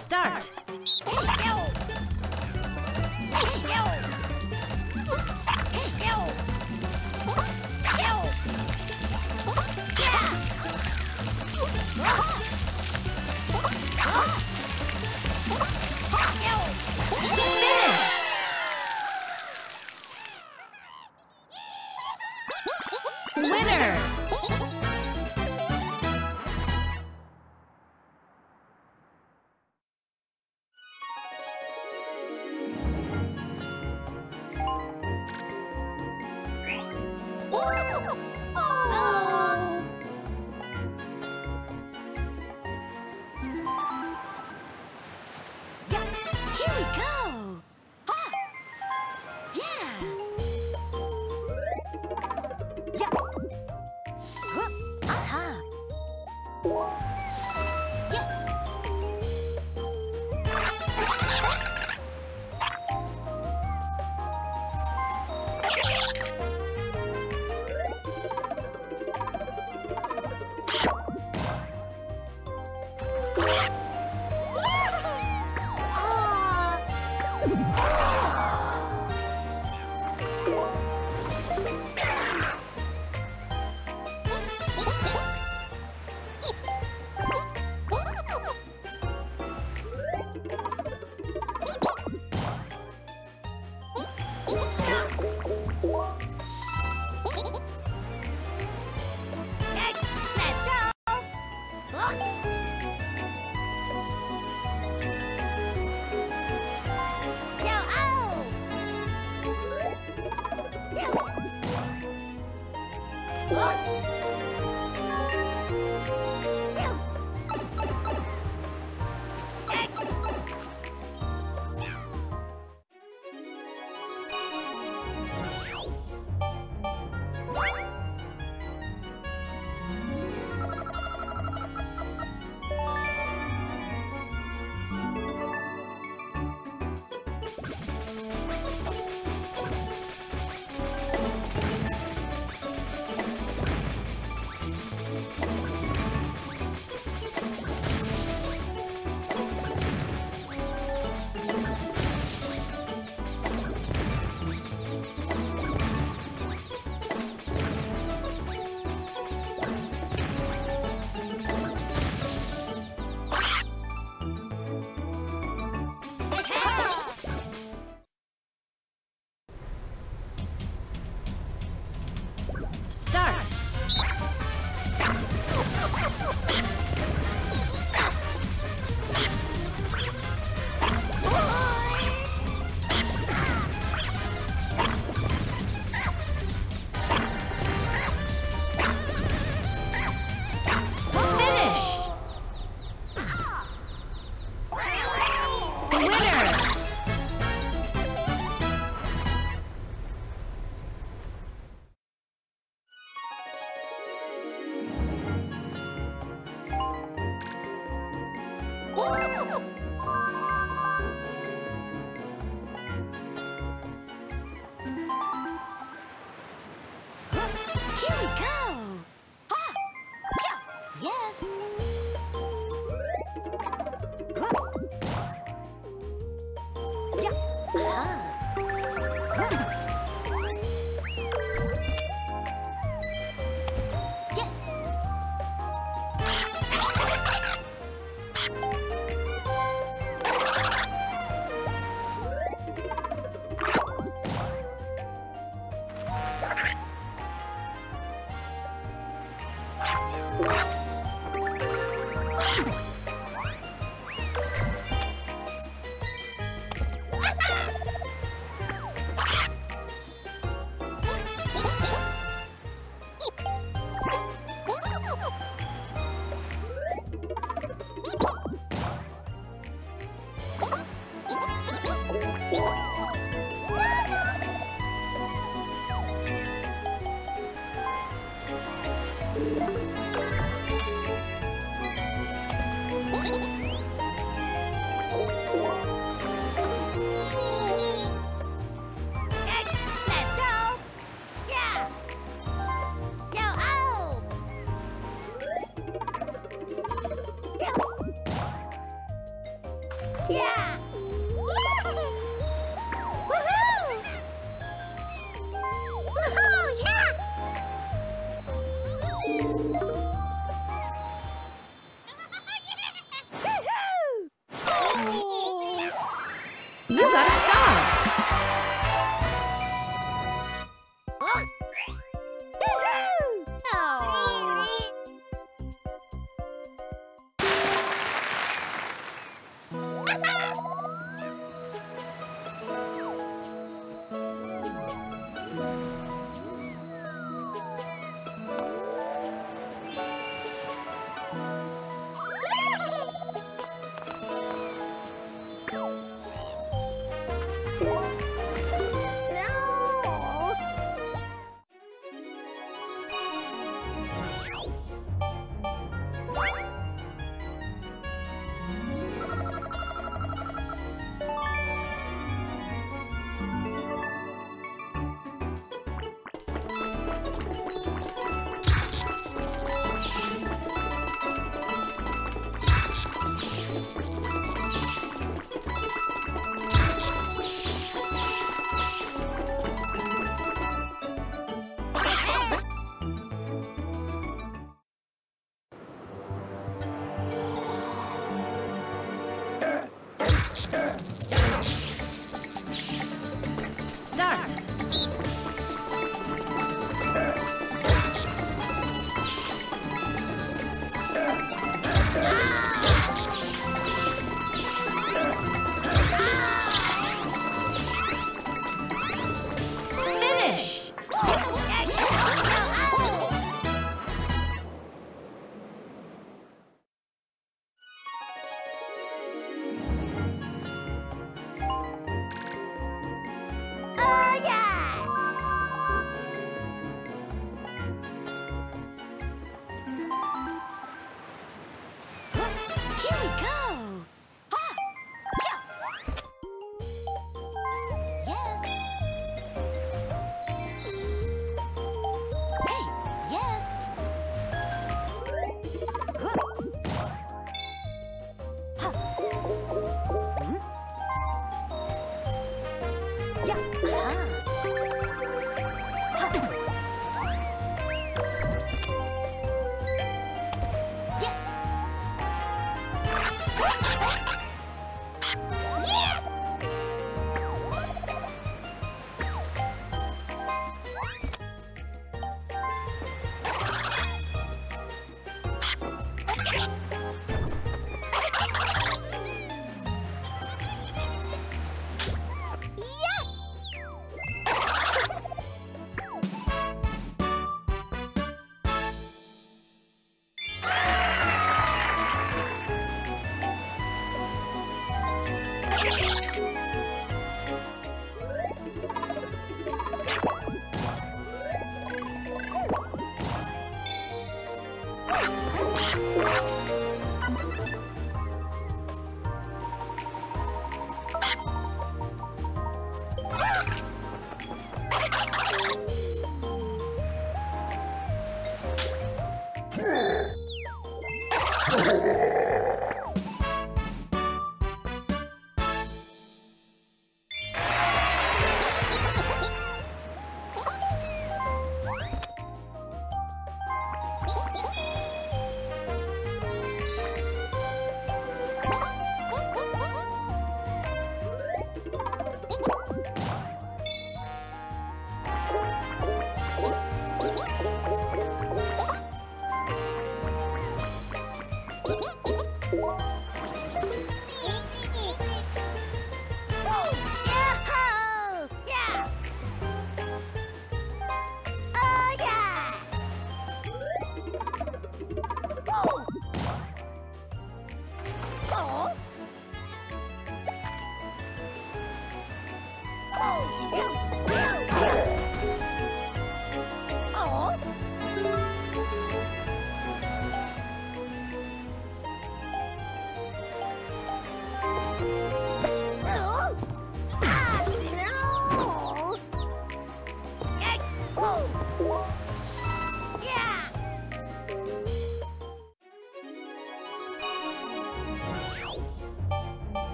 Start. Winner!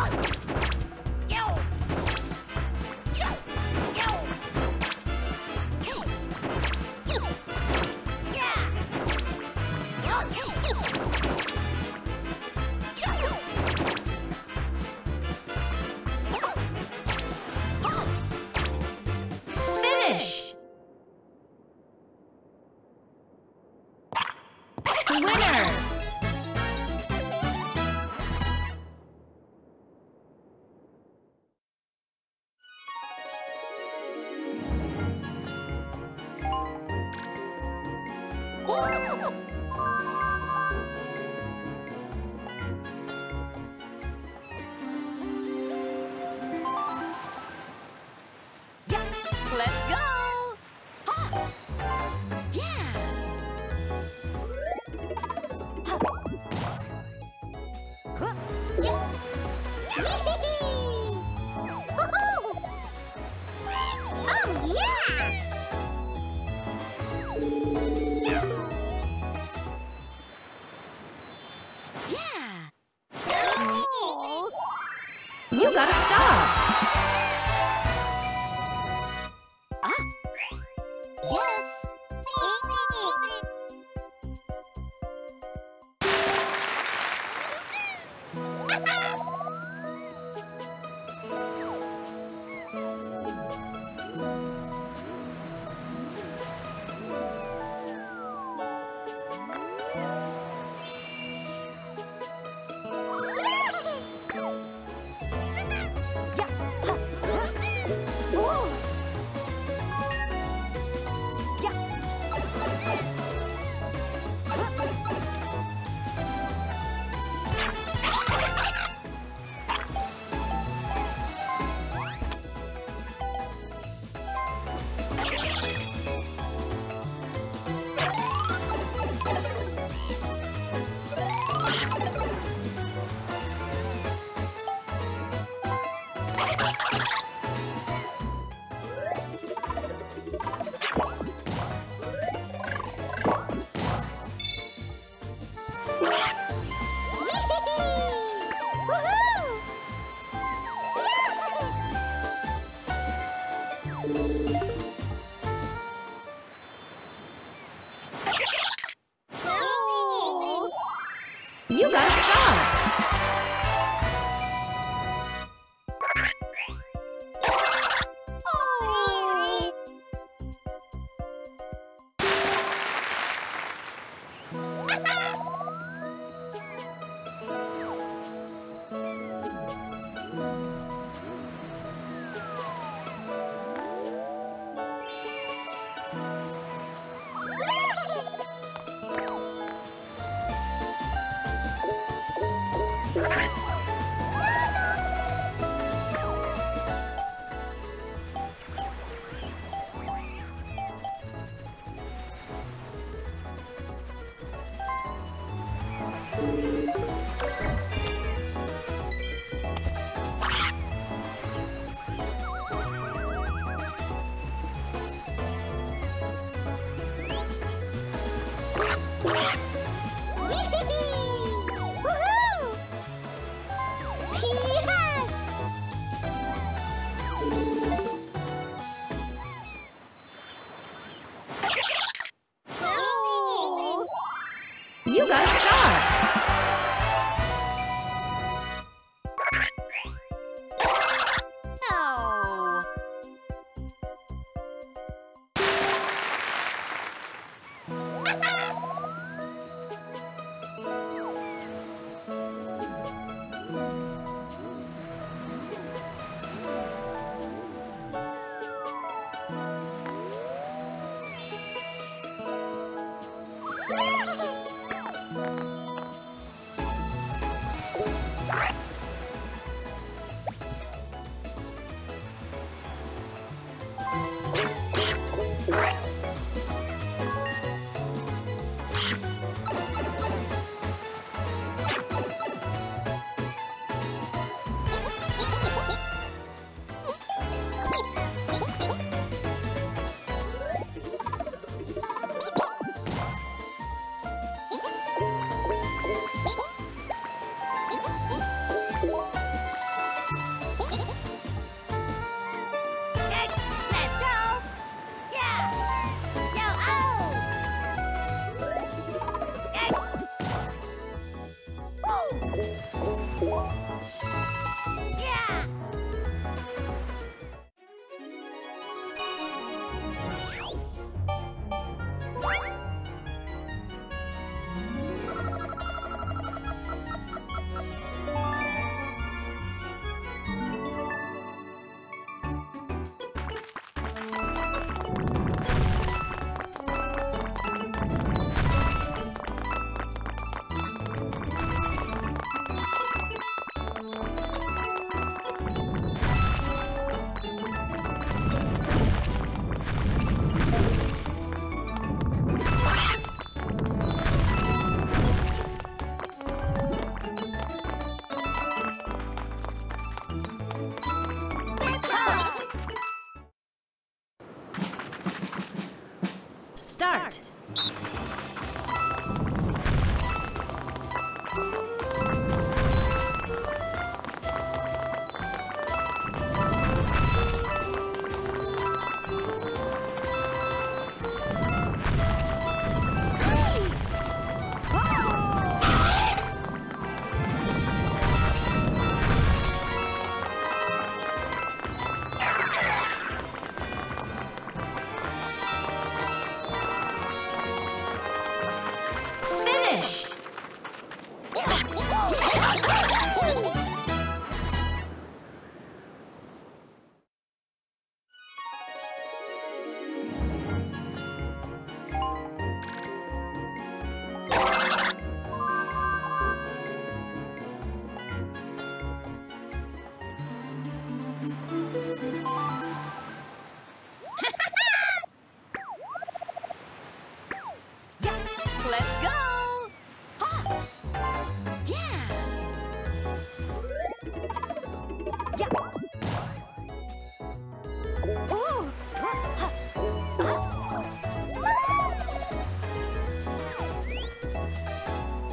Finish. Ha ha ha! Let's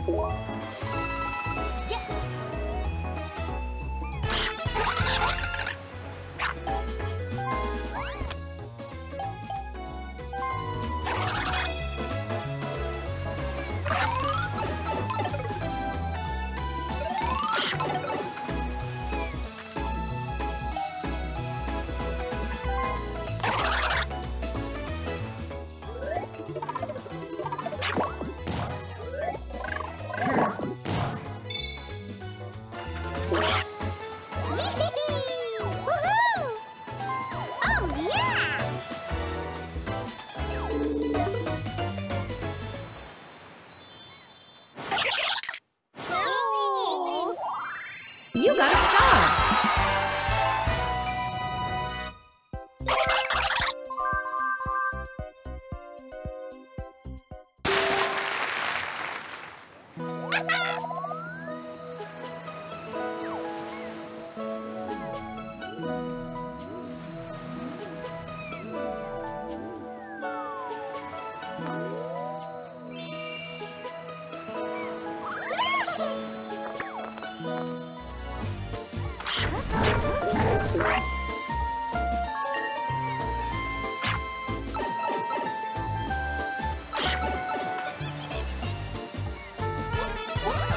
Música Woo!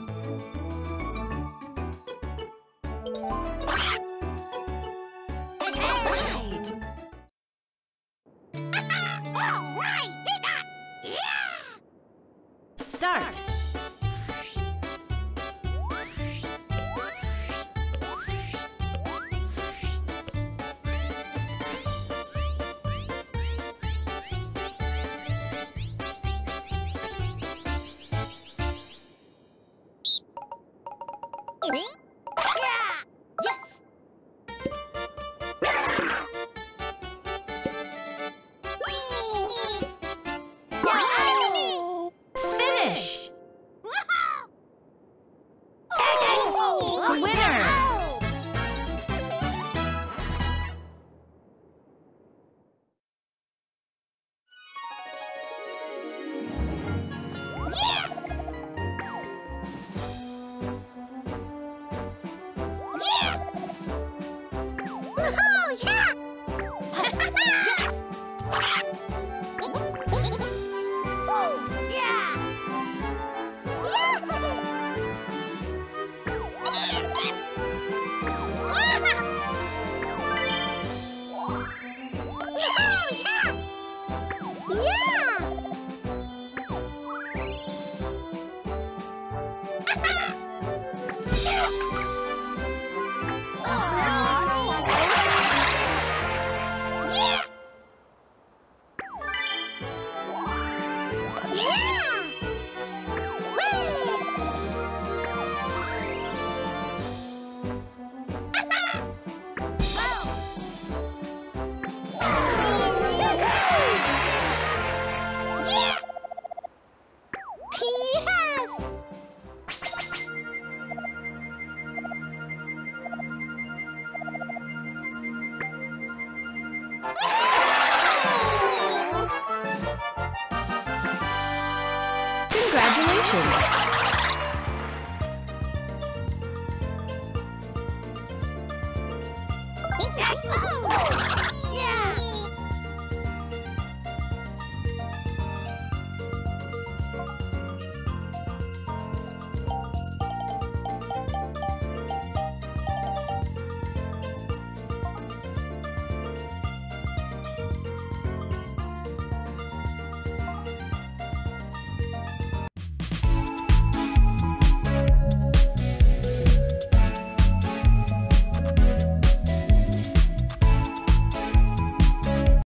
Yeah!